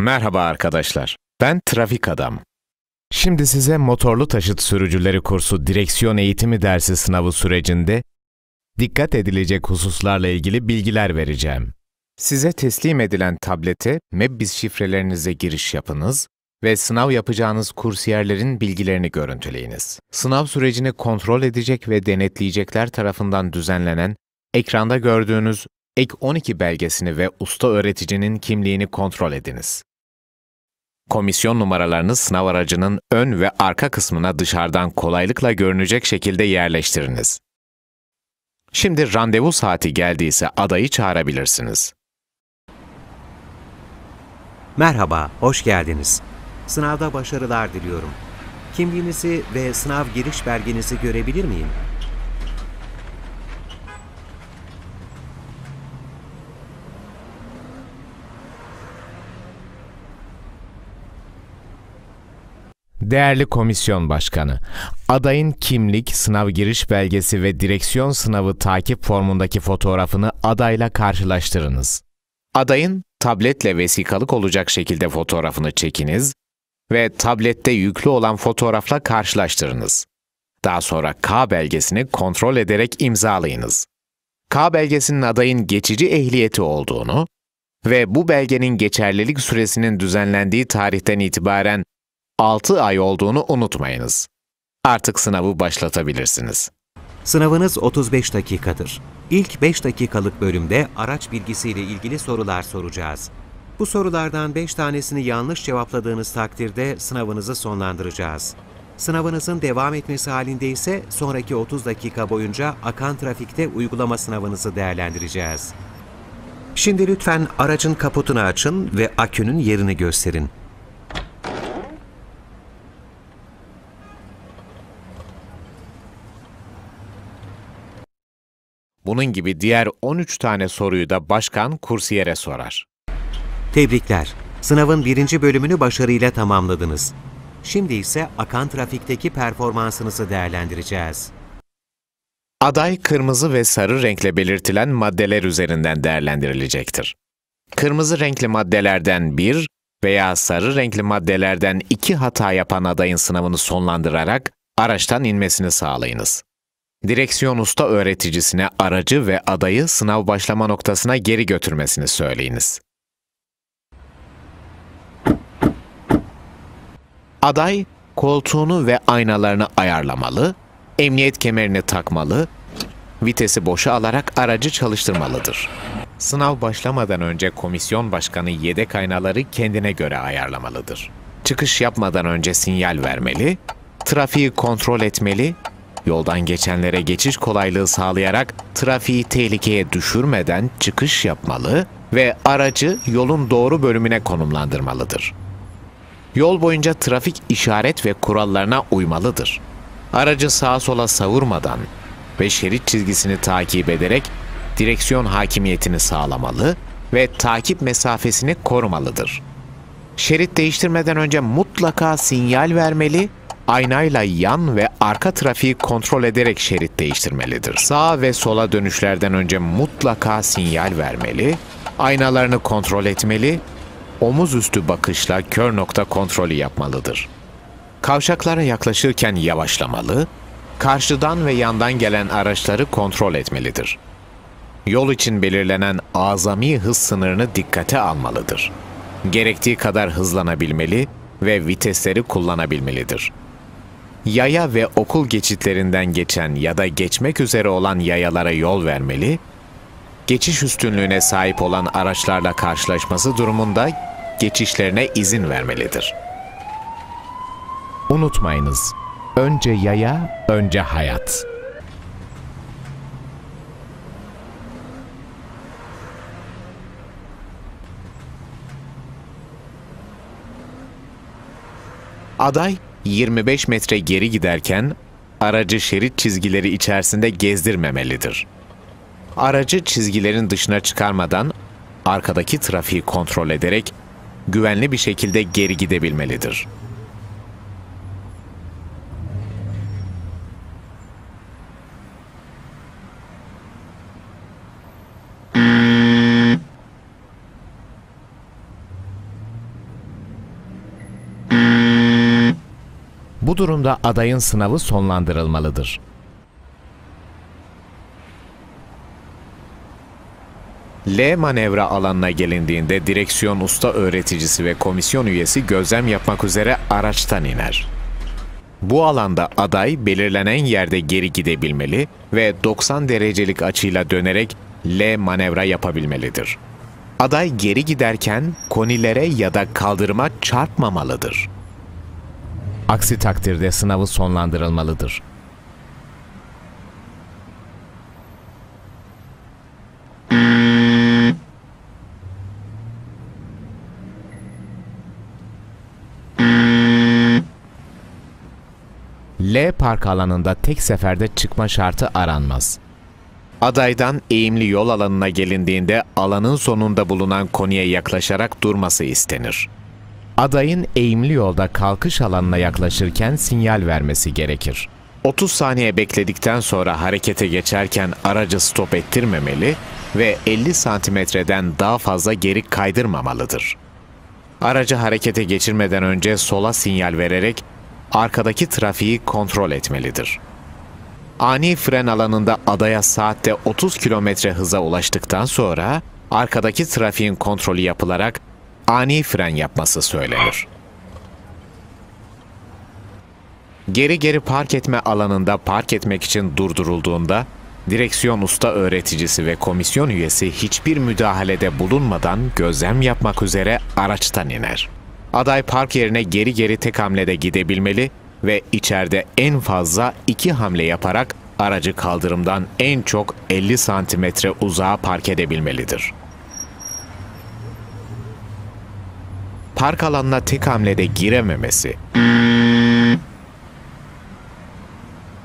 Merhaba arkadaşlar. Ben Trafik Adam. Şimdi size motorlu taşıt sürücüleri kursu direksiyon eğitimi dersi sınavı sürecinde dikkat edilecek hususlarla ilgili bilgiler vereceğim. Size teslim edilen tablete MEBBIS şifrelerinize giriş yapınız ve sınav yapacağınız kursiyerlerin bilgilerini görüntüleyiniz. Sınav sürecini kontrol edecek ve denetleyecekler tarafından düzenlenen, ekranda gördüğünüz Ek 12 belgesini ve usta öğreticinin kimliğini kontrol ediniz. Komisyon numaralarını sınav aracının ön ve arka kısmına dışarıdan kolaylıkla görünecek şekilde yerleştiriniz. Şimdi randevu saati geldiyse adayı çağırabilirsiniz. Merhaba, hoş geldiniz. Sınavda başarılar diliyorum. Kimliğinizi ve sınav giriş belgenizi görebilir miyim? Değerli komisyon başkanı, adayın kimlik, sınav giriş belgesi ve direksiyon sınavı takip formundaki fotoğrafını adayla karşılaştırınız. Adayın tabletle vesikalık olacak şekilde fotoğrafını çekiniz ve tablette yüklü olan fotoğrafla karşılaştırınız. Daha sonra K belgesini kontrol ederek imzalayınız. K belgesinin adayın geçici ehliyeti olduğunu ve bu belgenin geçerlilik süresinin düzenlendiği tarihten itibaren 6 ay olduğunu unutmayınız. Artık sınavı başlatabilirsiniz. Sınavınız 35 dakikadır. İlk 5 dakikalık bölümde araç bilgisiyle ilgili sorular soracağız. Bu sorulardan 5 tanesini yanlış cevapladığınız takdirde sınavınızı sonlandıracağız. Sınavınızın devam etmesi halinde ise sonraki 30 dakika boyunca akan trafikte uygulama sınavınızı değerlendireceğiz. Şimdi lütfen aracın kaputunu açın ve akünün yerini gösterin. Bunun gibi diğer 13 tane soruyu da başkan kursiyere sorar. Tebrikler. Sınavın birinci bölümünü başarıyla tamamladınız. Şimdi ise akan trafikteki performansınızı değerlendireceğiz. Aday kırmızı ve sarı renkle belirtilen maddeler üzerinden değerlendirilecektir. Kırmızı renkli maddelerden bir veya sarı renkli maddelerden iki hata yapan adayın sınavını sonlandırarak araçtan inmesini sağlayınız. Direksiyon usta öğreticisine aracı ve adayı sınav başlama noktasına geri götürmesini söyleyiniz. Aday, koltuğunu ve aynalarını ayarlamalı, emniyet kemerini takmalı, vitesi boşa alarak aracı çalıştırmalıdır. Sınav başlamadan önce komisyon başkanı yedek aynaları kendine göre ayarlamalıdır. Çıkış yapmadan önce sinyal vermeli, trafiği kontrol etmeli yoldan geçenlere geçiş kolaylığı sağlayarak trafiği tehlikeye düşürmeden çıkış yapmalı ve aracı yolun doğru bölümüne konumlandırmalıdır. Yol boyunca trafik işaret ve kurallarına uymalıdır. Aracı sağa sola savurmadan ve şerit çizgisini takip ederek direksiyon hakimiyetini sağlamalı ve takip mesafesini korumalıdır. Şerit değiştirmeden önce mutlaka sinyal vermeli aynayla yan ve arka trafiği kontrol ederek şerit değiştirmelidir. Sağa ve sola dönüşlerden önce mutlaka sinyal vermeli, aynalarını kontrol etmeli, omuz üstü bakışla kör nokta kontrolü yapmalıdır. Kavşaklara yaklaşırken yavaşlamalı, karşıdan ve yandan gelen araçları kontrol etmelidir. Yol için belirlenen azami hız sınırını dikkate almalıdır. Gerektiği kadar hızlanabilmeli ve vitesleri kullanabilmelidir yaya ve okul geçitlerinden geçen ya da geçmek üzere olan yayalara yol vermeli, geçiş üstünlüğüne sahip olan araçlarla karşılaşması durumunda geçişlerine izin vermelidir. Unutmayınız, önce yaya, önce hayat. Aday 25 metre geri giderken aracı şerit çizgileri içerisinde gezdirmemelidir. Aracı çizgilerin dışına çıkarmadan arkadaki trafiği kontrol ederek güvenli bir şekilde geri gidebilmelidir. Bu durumda adayın sınavı sonlandırılmalıdır. L manevra alanına gelindiğinde direksiyon usta öğreticisi ve komisyon üyesi gözlem yapmak üzere araçtan iner. Bu alanda aday belirlenen yerde geri gidebilmeli ve 90 derecelik açıyla dönerek L manevra yapabilmelidir. Aday geri giderken konilere ya da kaldırıma çarpmamalıdır. Aksi takdirde sınavı sonlandırılmalıdır. L park alanında tek seferde çıkma şartı aranmaz. Adaydan eğimli yol alanına gelindiğinde alanın sonunda bulunan konuya yaklaşarak durması istenir. Adayın eğimli yolda kalkış alanına yaklaşırken sinyal vermesi gerekir. 30 saniye bekledikten sonra harekete geçerken aracı stop ettirmemeli ve 50 santimetreden daha fazla geri kaydırmamalıdır. Aracı harekete geçirmeden önce sola sinyal vererek arkadaki trafiği kontrol etmelidir. Ani fren alanında adaya saatte 30 kilometre hıza ulaştıktan sonra arkadaki trafiğin kontrolü yapılarak ani fren yapması söylenir. Geri geri park etme alanında park etmek için durdurulduğunda direksiyon usta öğreticisi ve komisyon üyesi hiçbir müdahalede bulunmadan gözlem yapmak üzere araçtan iner. Aday park yerine geri geri tek hamlede gidebilmeli ve içeride en fazla iki hamle yaparak aracı kaldırımdan en çok 50 santimetre uzağa park edebilmelidir. Park alanına tek hamlede girememesi,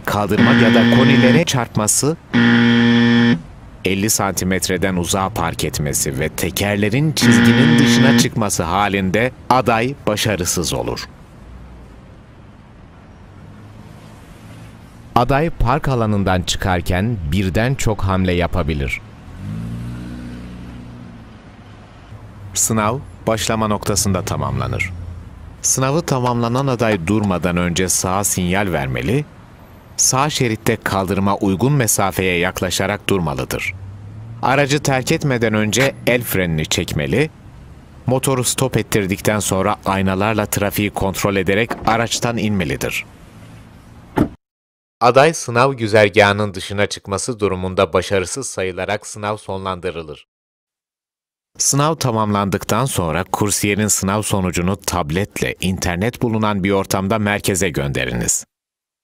kaldırma ya da konilere çarpması, 50 santimetreden uzağa park etmesi ve tekerlerin çizginin dışına çıkması halinde aday başarısız olur. Aday park alanından çıkarken birden çok hamle yapabilir. Sınav başlama noktasında tamamlanır. Sınavı tamamlanan aday durmadan önce sağa sinyal vermeli, sağ şeritte kaldırıma uygun mesafeye yaklaşarak durmalıdır. Aracı terk etmeden önce el frenini çekmeli, motoru stop ettirdikten sonra aynalarla trafiği kontrol ederek araçtan inmelidir. Aday sınav güzergahının dışına çıkması durumunda başarısız sayılarak sınav sonlandırılır. Sınav tamamlandıktan sonra kursiyerin sınav sonucunu tabletle internet bulunan bir ortamda merkeze gönderiniz.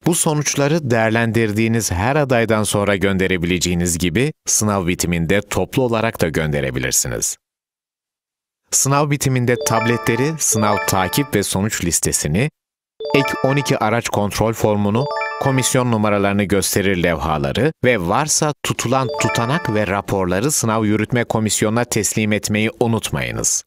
Bu sonuçları değerlendirdiğiniz her adaydan sonra gönderebileceğiniz gibi sınav bitiminde toplu olarak da gönderebilirsiniz. Sınav bitiminde tabletleri, sınav takip ve sonuç listesini, ek 12 araç kontrol formunu, komisyon numaralarını gösterir levhaları ve varsa tutulan tutanak ve raporları sınav yürütme komisyonuna teslim etmeyi unutmayınız.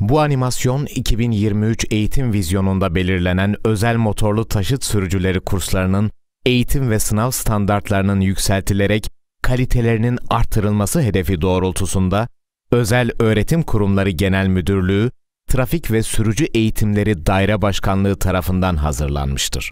Bu animasyon 2023 eğitim vizyonunda belirlenen özel motorlu taşıt sürücüleri kurslarının eğitim ve sınav standartlarının yükseltilerek kalitelerinin artırılması hedefi doğrultusunda Özel Öğretim Kurumları Genel Müdürlüğü, Trafik ve Sürücü Eğitimleri Daire Başkanlığı tarafından hazırlanmıştır.